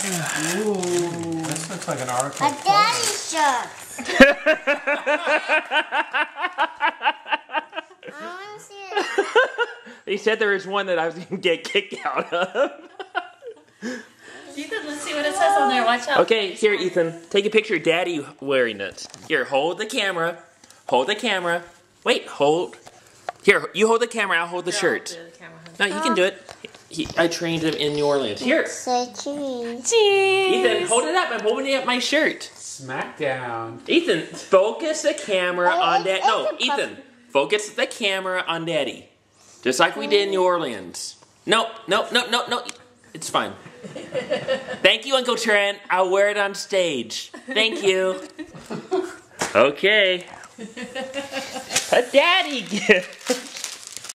Ooh, this looks like an article. A daddy shirt. I want to see it. Said there was one that I was going to get kicked out of. Ethan, let's see what it says on there. Watch out. Okay, here, Ethan. Take a picture of Daddy wearing it. Here, hold the camera. Hold the camera. Wait, hold. Here, you hold the camera. I'll hold the Here, I'll shirt. do the camera. No, you can do it. He, I trained him in New Orleans. Here, Say cheese. Ethan, hold it up. I'm holding up my shirt. Smackdown. Ethan, focus the camera Oh, on that. No, it's a puff- Ethan, focus the camera on Daddy. Just like we did in New Orleans. Nope, nope, nope, nope, no. It's fine. Thank you, Uncle Trent. I'll wear it on stage. Thank you. Okay. A daddy gift.